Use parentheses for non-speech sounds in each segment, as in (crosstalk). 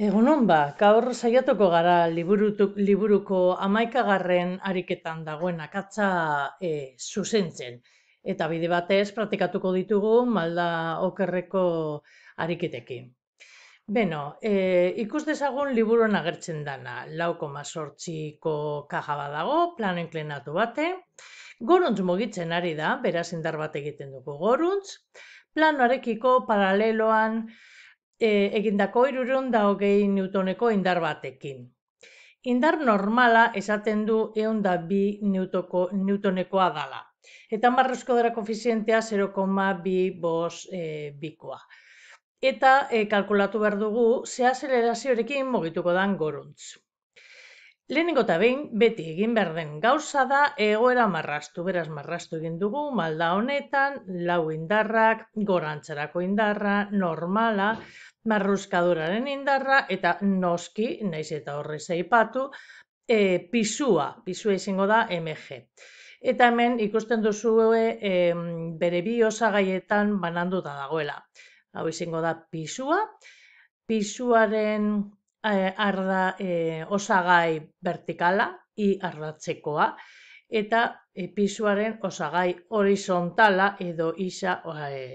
Egunon ba, gaur saiatuko gara liburutuk, liburuko amaikagarren ariketan dagoen akatza e, zuzentzen. Eta bide batez praktikatuko ditugu malda okerreko ariketekin. Beno, e, ikus dezagun liburuan agertzen dana, lauko mazortziko kaja badago, plano inklinatu bate, goruntz mugitzen ari da, beraz indar bat egiten dugu goruntz, planoarekiko paraleloan e, egindako irurun da hogei newtoneko indar batekin. Indar normala esaten du eun da bi newtoko, newtonekoa dala. Eta marrezko dara koefizientea 0,2 bos e, bikoa. Eta e, kalkulatu behar dugu, ze azelerazioarekin mogituko dan goruntz. Lehenengo eta behin, beti egin behar den gauza da, egoera marrastu, beraz marrastu egin dugu, malda honetan, lau indarrak, gorantzarako indarra, normala, marruzkaduraren indarra eta noski, naiz eta horre zaipatu, e, pisua, pisua izango da MG. Eta hemen ikusten duzu e, bere bi osagaietan bananduta dagoela. Hau izango da pisua, pisuaren arda e, osagai vertikala, i ardatzekoa, eta e, pisuaren osagai horizontala edo isa e,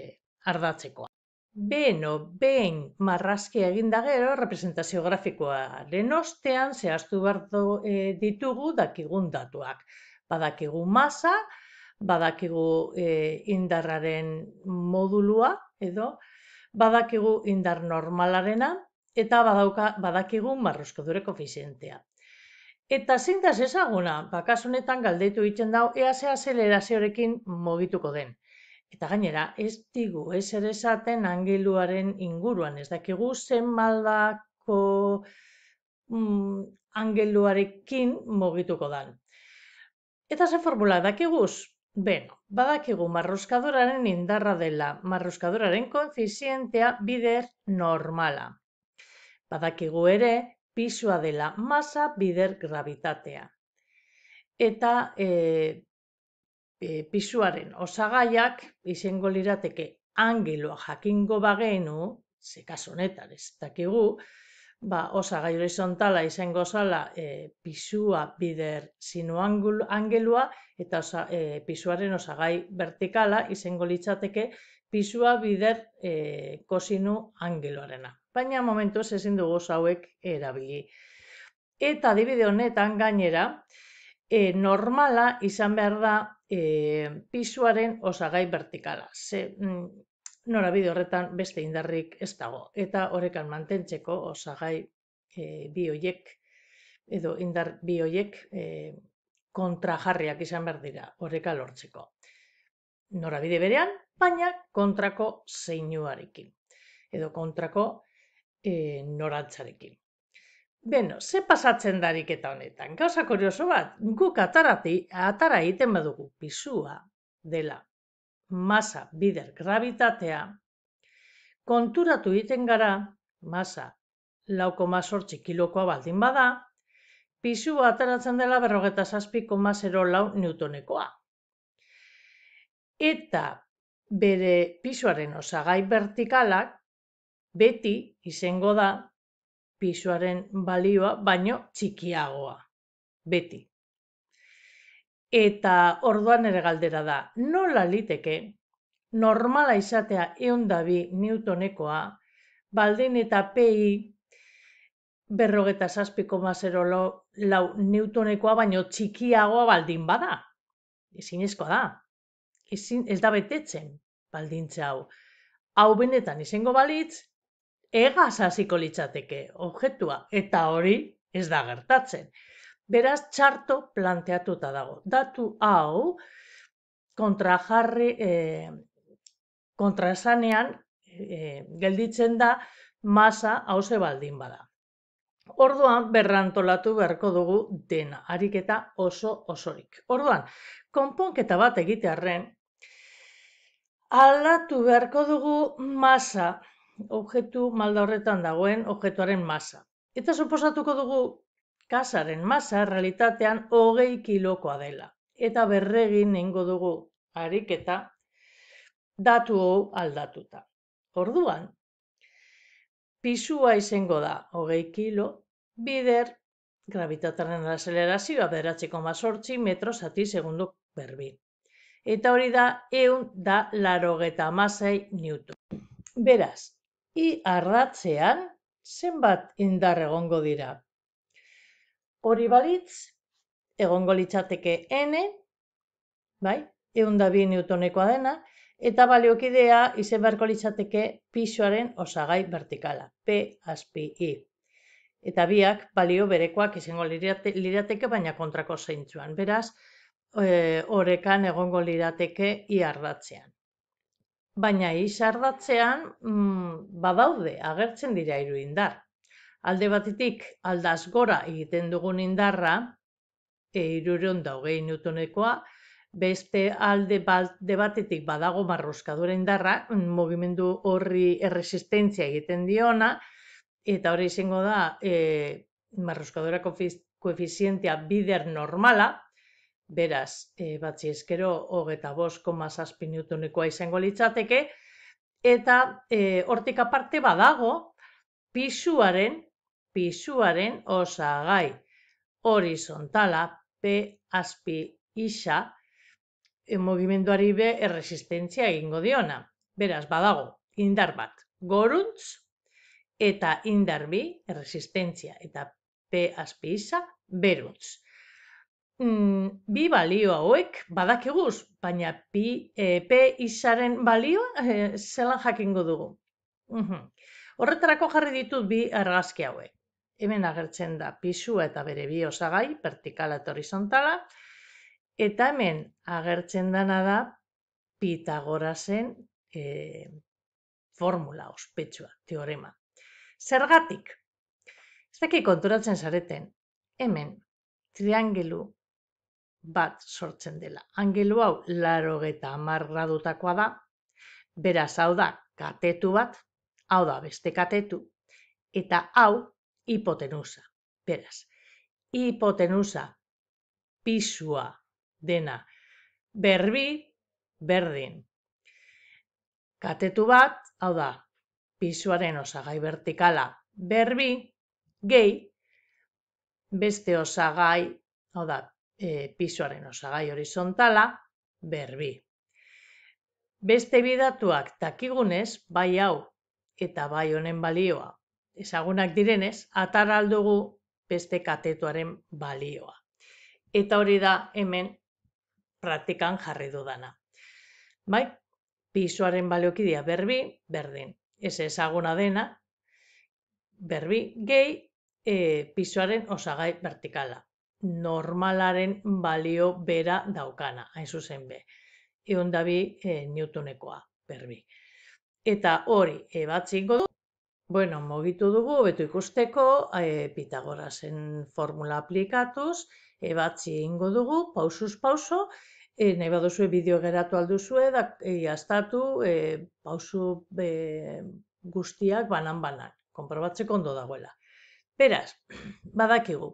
ardatzekoa. Beno, behin marrazki egin da gero, representazio grafikoaren ostean, zehaztu behar e, ditugu dakigun datuak. Badakigu masa, badakigu e, indarraren modulua, edo badakigu indar normalarena, eta badauka, badakigu marrozkodure koefizientea. Eta zein da ezaguna, bakasunetan galdetu egiten dau, ea ze azelerazioarekin mogituko den. Eta gainera, ez digu ez ere esaten angeluaren inguruan, ez dakigu zen maldako mm, angeluarekin mogituko dan. Eta ze formula dakiguz? Beno, badakigu marroskadoraren indarra dela, marroskadoraren koefizientea bider normala. Badakigu ere, pisua dela masa bider gravitatea. Eta e, e, pisuaren osagaiak izango lirateke angeloa jakingo bagenu, ze kaso honetan ez dakigu, ba, osagai horizontala izango zala e, pisua bider sinu angelua eta osa, e, pisuaren osagai vertikala izango litzateke pisua bider e, kosinu angeloarena. Baina momentu ez ezin dugu hauek erabili. Eta adibide honetan gainera, e, normala izan behar da e, pisuaren osagai vertikala. Ze, mm, norabide horretan beste indarrik ez dago. Eta horrekan mantentzeko osagai e, bi hoiek edo indar bi hoiek e, kontrajarriak izan behar dira horreka lortzeko. Norabide berean, baina kontrako zeinuarekin edo kontrako e, norantzarekin. Beno, ze pasatzen darik eta honetan? Gauza kurioso bat, guk atarati, atara egiten badugu pisua dela masa bider gravitatea, konturatu egiten gara, masa lauko mazortzi kilokoa baldin bada, pisua ataratzen dela berrogeta zazpiko mazero lau newtonekoa. Eta bere pisuaren osagai vertikalak beti izango da pisuaren balioa baino txikiagoa. Beti. Eta orduan ere galdera da, nola liteke normala izatea eun dabi newtonekoa, baldin eta PI berrogeta zazpiko mazero lau newtonekoa baino txikiagoa baldin bada. Ezin da. Ezin, ez da betetzen baldintza hau. Hau benetan izango balitz, egaz hasiko litzateke objektua eta hori ez da gertatzen. Beraz, txarto planteatuta dago. Datu hau, kontrajarri, e, kontrasanean e, gelditzen da masa hause baldin bada. Orduan, berrantolatu beharko dugu dena, ariketa oso osorik. Orduan, konponketa bat egitearren, aldatu beharko dugu masa, objektu malda horretan dagoen objektuaren masa. Eta suposatuko dugu kasaren masa realitatean hogei kilokoa dela. Eta berregin nengo dugu ariketa datu hau aldatuta. Orduan, pisua izango da hogei kilo, bider, gravitatearen azelerazioa bederatzeko mazortzi metro zati segundu berbi. Eta hori da, eun da larogeta amasei newton. Beraz, i arratzean, zenbat indar egongo dira? Hori balitz, egongo litzateke n, bai, eun da bi newtonekoa dena, eta baliokidea izen beharko litzateke pisuaren osagai vertikala, P aspi I. Eta biak balio berekoak izango lirateke, baina kontrako zeintzuan. Beraz, e, orekan egongo lirateke i ardatzean. Baina izardatzean mm, badaude, agertzen dira hiru indar. Alde batetik aldaz gora egiten dugun indarra, e, irureun da hogei newtonekoa, beste alde batetik badago marroskadura indarra, mugimendu horri erresistentzia egiten diona, eta hori izango da e, marroskadura koefizientia bider normala, beraz, e, batzi eskero, hogeta bost, koma zazpi newtonekoa izango litzateke, eta e, hortik aparte badago, pisuaren, pisuaren osagai horizontala, P aspi isa, mugimenduari be erresistentzia egingo diona. Beraz, badago, indar bat, goruntz, eta indar bi, erresistentzia, eta P azpi isa, beruntz. Mm, bi balio hauek badakiguz, baina P, e, P isaren balio e, zelan jakingo dugu. Uhum. Horretarako jarri ditut bi argazki hauek. Hemen agertzen da pisua eta bere bi osagai, vertikala eta horizontala, Eta hemen agertzen dana da Pitagorasen e, formula ospetsua, teorema. Zergatik? Ez daki konturatzen zareten, hemen triangelu bat sortzen dela. Angelu hau laro eta amar gradutakoa da, beraz hau da katetu bat, hau da beste katetu, eta hau hipotenusa. Beraz, hipotenusa pisua dena. Berbi, berdin. Katetu bat, hau da, pisuaren osagai vertikala, berbi, gehi, beste osagai, hau da, e, pisuaren osagai horizontala, berbi. Beste bidatuak takigunez, bai hau eta bai honen balioa, ezagunak direnez, ataraldugu beste katetuaren balioa. Eta hori da hemen praktikan jarri dudana. Bai, pisuaren baleokidia berbi, berdin. Ez ezaguna dena, berbi, gehi, e, pisuaren osagai vertikala. Normalaren balio bera daukana, hain zuzen be. Egon dabi e, newtonekoa, berbi. Eta hori, ebatzik du, bueno, mogitu dugu, betu ikusteko, e, Pitagorasen formula aplikatuz, ebatzi ingo dugu, pausuz pauso, E, nahi baduzue bideo geratu alduzue, da jaztatu e, pausu e, guztiak banan-banan, konprobatzeko ondo dagoela. Beraz, (clears throat) badakigu,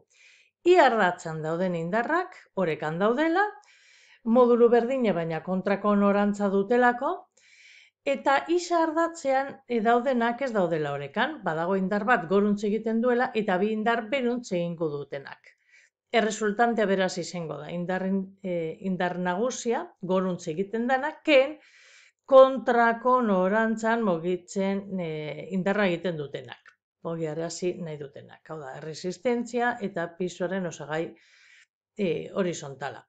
iardatzen dauden indarrak, orekan daudela, modulu berdine baina kontrako norantza dutelako, eta isa ardatzean e, daudenak ez daudela orekan, badago indar bat goruntz egiten duela, eta bi indar beruntz egingo dutenak erresultantea beraz izango da. Indar, e, indar nagusia, goruntz egiten dana, ken kontrako norantzan mogitzen e, indarra egiten dutenak. Bogi arazi nahi dutenak. Hau da, resistentzia eta pisuaren osagai e, horizontala.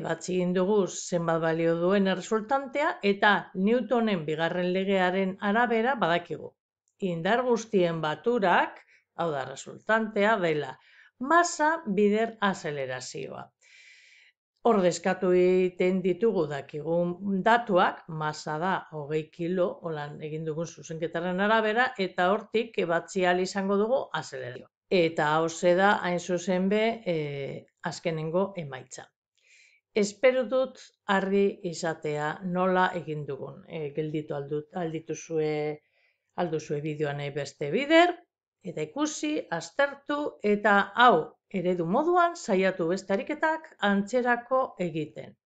Ebatzi dugu zenbat balio duen erresultantea eta Newtonen bigarren legearen arabera badakigu. Indar guztien baturak, hau da, resultantea dela, masa bider azelerazioa. Ordezkatu egiten ditugu dakigun datuak, masa da hogei kilo, holan egin dugun zuzenketaren arabera, eta hortik ebatzi izango dugu azelerazioa. Eta hau da hain zuzen be, e, azkenengo emaitza. Espero dut argi izatea nola egin dugun. E, gelditu aldut, aldituzue, alduzue bideoan beste bider, eta ikusi, aztertu eta hau eredu moduan saiatu beste ariketak antzerako egiten.